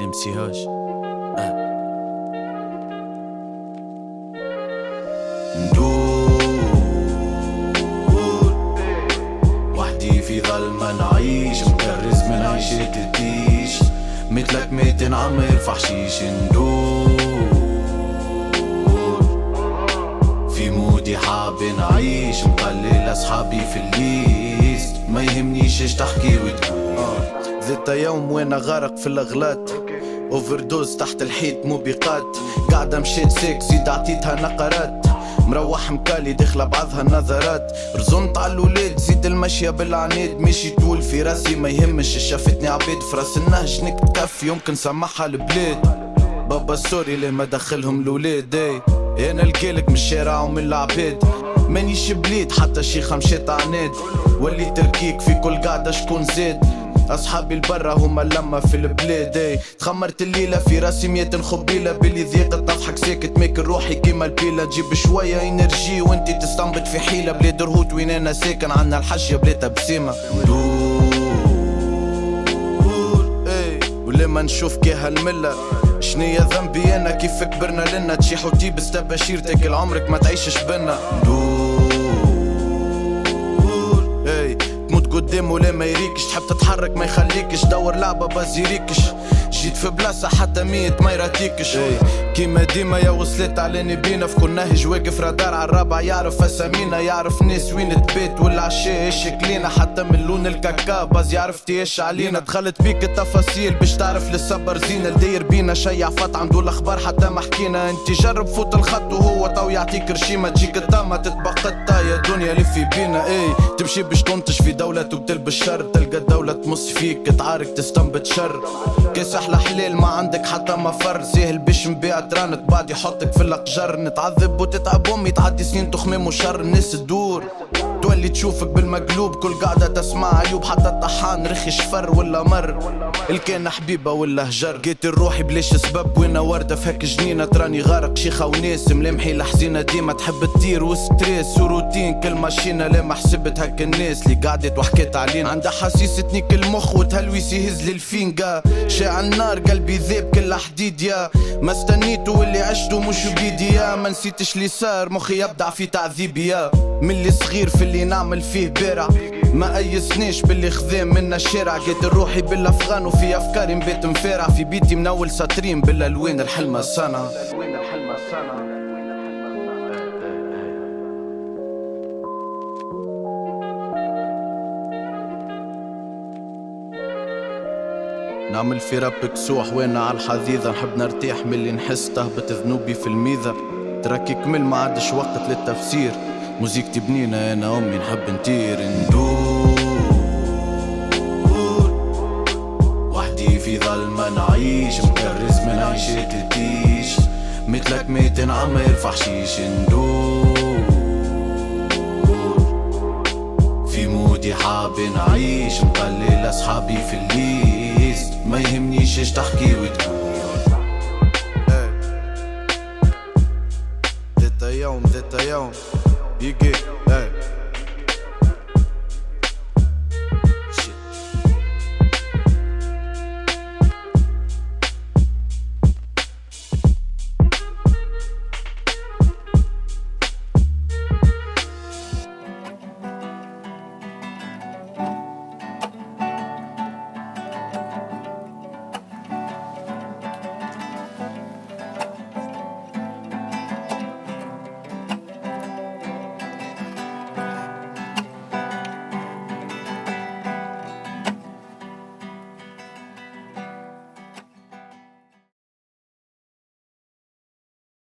لمسيهاش آه. ندور. وحدي في ظلمة نعيش مكرس من عيشة الديش مثلك ميتين عم يرفع شيش. ندور. في مودي حابب نعيش مقلل أصحابي في الليست. ما يهمنيش إيش تحكي وتقول. ذات يوم وأنا غارق في الاغلاط. اوفر دوز تحت الحيط موبقات قاعدة مشيت سيك زيد عطيتها نقرات. مروح مكالي داخلة بعضها النظرات رزنت على الولاد زيد المشية بالعناد ماشي طول في راسي ما يهمش. شافتني عبيد في راس النهج. نكت كف يمكن سمعها البلاد. بابا سوري ليه ما دخلهم الولاد؟ اي أنا الكالك من الشارع ومن العباد مانيش بليد حتى شيخة مشيت عناد وليت تركيك في كل قعدة شكون زاد. أصحابي البرا هما لما في البلاد إي. تخمرت الليلة في راسي مية خبيله باللي ضيقت تضحك ساكت ماكل روحي كيما البيلة. تجيب شوية إنرجي وانتي تستنبط في حيلة. بلاد رهوت وين أنا ساكن عنا ابتسامه دور إي. ولما نشوف كي هالملة. شنيا ذنبي أنا؟ كيف كبرنا لنا؟ تشيح وتيبس تباشيرتك العمرك ما تعيشش بنا. دور تموت قدام ولا ما يريكش. تحب تتحرك ما يخليكش. دور لعبة بس يريكش جيت في بلاصة حتى ميت ما يراتيكش. اي كيما ديما يا وصلت على بينا في كل نهج واقف رادار على الرابع. يعرف أسامينا يعرف ناس وين تبيت. ولا عشاء إيش كلينا حتى من لون الكاكا باز يعرف تيش علينا. دخلت بيك التفاصيل باش تعرف للصبر زينة الداير بينا شي عفات عنده الأخبار. حتى ما حكينا. انت جرب فوت الخط وهو تو يعطيك رشيمة. تجيك الطامة تتبقى يا دنيا لفي بينا اي تمشي باش تنتج في دولة وبتلبس شر تلقى الدولة تمص فيك تعارك تستنبت شر. كاس أحلى حلال ما عندك حتى مفر. سهل باش نبيع ترانك بعد يحطك في الأقجر. نتعذب وتتعب امي تعدي سنين تخمام وشر الناس تدور. تولي تشوفك بالمقلوب كل قاعدة تسمع عيوب حتى الطحان رخي شفر ولا مر. الكان حبيبة ولا هجر؟ جيت الروحي بلاش سبب؟ وين وردة في هك جنينة تراني غارق. شيخة وناس ملامحي الحزينة ديما تحب تطير وستريس. وروتين كل ماشينة لا ما حسبت هك الناس اللي قعدت وحكيت علينا. عندها حسيستني كل مخ وتهلويس يهز لي الفينجا. شاع النار قلبي ذيب كل حديد يا. ما استنيته واللي عشته مش بيدي يا. ما نسيتش اللي صار مخي يبدع في تعذيبي يا. من اللي صغير في اللي نعمل فيه بارع ما أيسنيش باللي خذام منا الشارع قيت روحي بالافغان وفي أفكاري نبات مفارع في بيتي من اول سطرين بالالوان الحلمة السنة نعمل في ربك سوح وأنا على الحظيظة نحب نرتاح من اللي نحس تهبط ذنوبي في الميزة. تراكي كمل ما عادش وقت للتفسير. موزيكتي بنينة أنا امي نحب نطير ندور. وحدي في ظلمة نعيش مكرس من عيشة التيش مثلك ميتين عم يرفع شيش ندور. في مودي حابب نعيش مقلل أصحابي في الليست. ما يهمنيش إيش تحكي وتقول. you get that.